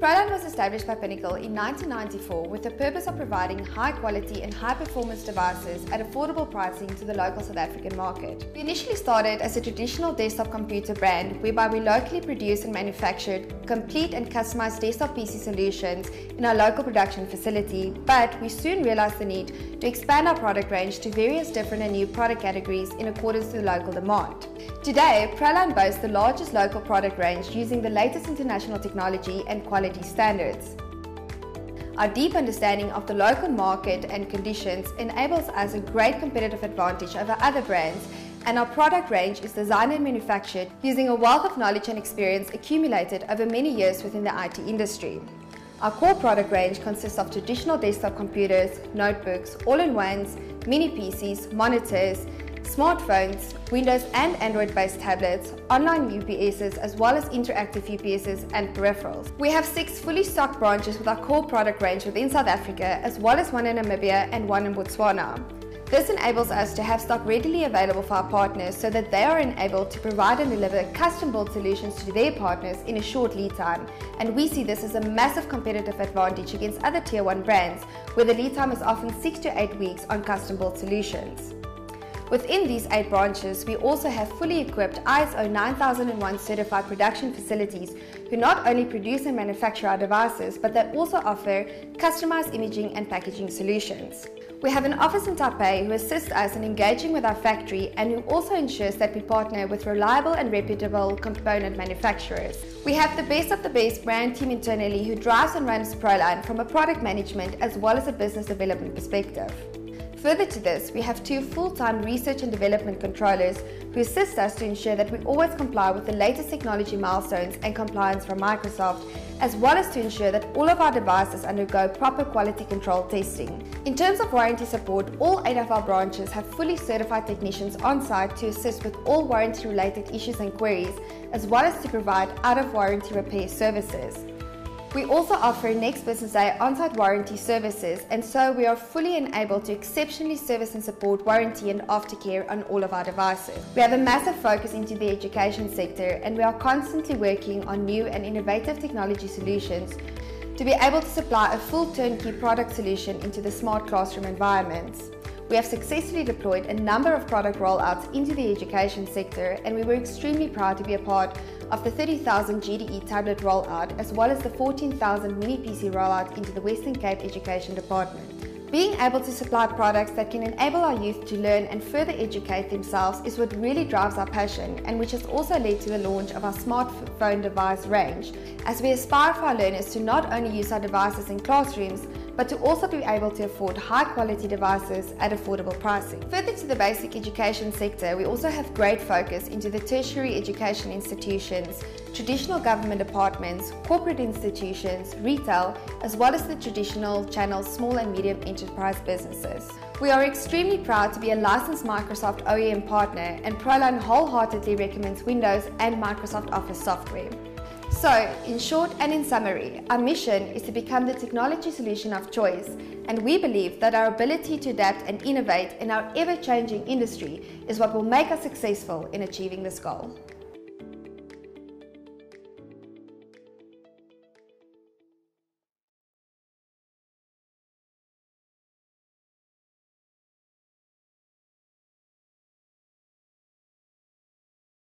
Proline was established by Pinnacle in 1994 with the purpose of providing high quality and high performance devices at affordable pricing to the local South African market. We initially started as a traditional desktop computer brand whereby we locally produced and manufactured complete and customized desktop PC solutions in our local production facility, but we soon realized the need to expand our product range to various different and new product categories in accordance to the local demand. Today, Proline boasts the largest local product range using the latest international technology and quality standards. Our deep understanding of the local market and conditions enables us a great competitive advantage over other brands and our product range is designed and manufactured using a wealth of knowledge and experience accumulated over many years within the IT industry. Our core product range consists of traditional desktop computers, notebooks, all-in-ones, mini PCs, monitors, smartphones, Windows and Android-based tablets, online UPSs, as well as interactive UPSs and peripherals. We have six fully stocked branches with our core product range within South Africa, as well as one in Namibia and one in Botswana. This enables us to have stock readily available for our partners so that they are enabled to provide and deliver custom-built solutions to their partners in a short lead time. And we see this as a massive competitive advantage against other Tier 1 brands, where the lead time is often 6 to 8 weeks on custom-built solutions. Within these eight branches, we also have fully equipped ISO 9001 certified production facilities who not only produce and manufacture our devices, but they also offer customized imaging and packaging solutions. We have an office in Taipei who assists us in engaging with our factory and who also ensures that we partner with reliable and reputable component manufacturers. We have the best of the best brand team internally who drives and runs Proline from a product management as well as a business development perspective. Further to this, we have two full-time research and development controllers who assist us to ensure that we always comply with the latest technology milestones and compliance from Microsoft, as well as to ensure that all of our devices undergo proper quality control testing. In terms of warranty support, all eight of our branches have fully certified technicians on site to assist with all warranty-related issues and queries, as well as to provide out-of-warranty repair services. We also offer next business day on-site warranty services and so we are fully enabled to exceptionally service and support warranty and aftercare on all of our devices. We have a massive focus into the education sector and we are constantly working on new and innovative technology solutions to be able to supply a full turnkey product solution into the smart classroom environments. We have successfully deployed a number of product rollouts into the education sector and we were extremely proud to be a part of the 30,000 GDE tablet rollout as well as the 14,000 mini PC rollout into the Western Cape Education Department. Being able to supply products that can enable our youth to learn and further educate themselves is what really drives our passion and which has also led to the launch of our smartphone device range as we aspire for our learners to not only use our devices in classrooms but to also be able to afford high quality devices at affordable pricing. Further to the basic education sector, we also have great focus into the tertiary education institutions, traditional government departments, corporate institutions, retail, as well as the traditional channel small and medium enterprise businesses. We are extremely proud to be a licensed Microsoft OEM partner and Proline wholeheartedly recommends Windows and Microsoft Office software. So, in short and in summary, our mission is to become the technology solution of choice, and we believe that our ability to adapt and innovate in our ever changing industry is what will make us successful in achieving this goal.